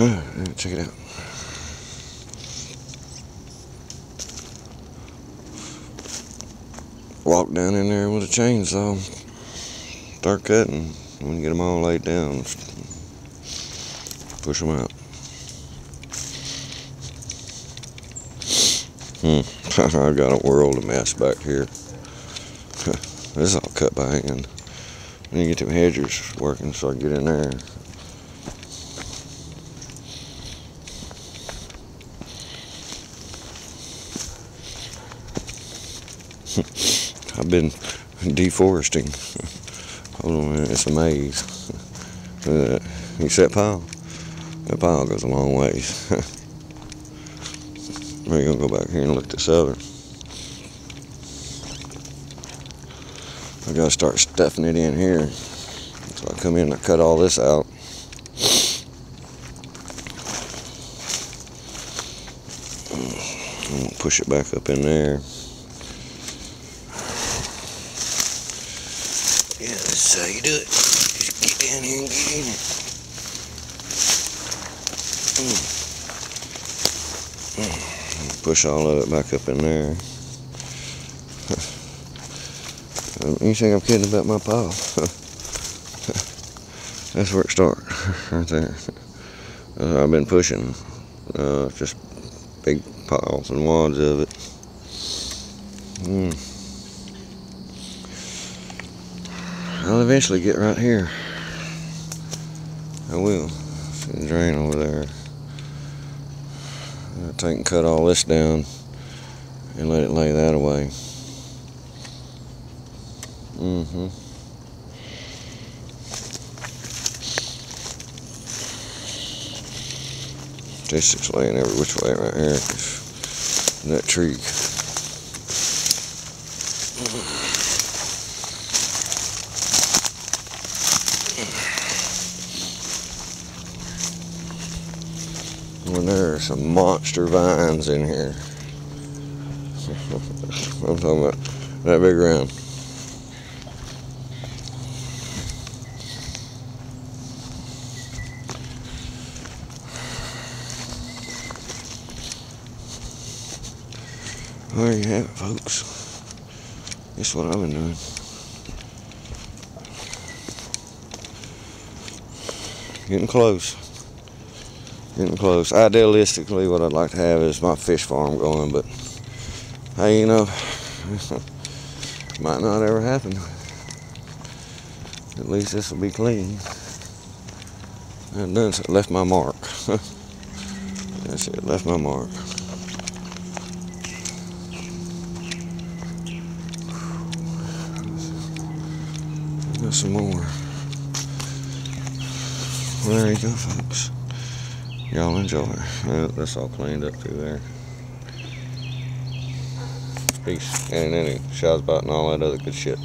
Check it out. Walk down in there with a chainsaw. Start cutting. When you get them all laid down, push them out. Hmm. I've got a world of mess back here. this is all cut by hand. I need to get them hedgers working so I can get in there. I've been deforesting. Hold on a minute, it's a maze. Uh, you see that pile? That pile goes a long ways. We're gonna go back here and look this other. I gotta start stuffing it in here. So I come in and I cut all this out. push it back up in there. Yeah, that's how you do it. Just get down here and get in it. Mm. Push all of it back up in there. you think I'm kidding about my pile? That's where it starts, right there. Uh, I've been pushing uh, just big piles and wads of it. Mm. Eventually get right here. I will. See the drain over there. I'll take and cut all this down and let it lay that away. Mm-hmm. This is laying every which way right here. That tree. Well, there are some monster vines in here. I'm talking about that big round. There you have it, folks. That's what I've been doing. Getting close. Getting close. Idealistically, what I'd like to have is my fish farm going, but hey, you know, might not ever happen. At least this will be clean. I've done left my mark. That's it, left my mark. Got some more. There you go, folks. Y'all enjoy. Well, that's all cleaned up through there. Peace. And any shots about and all that other good shit.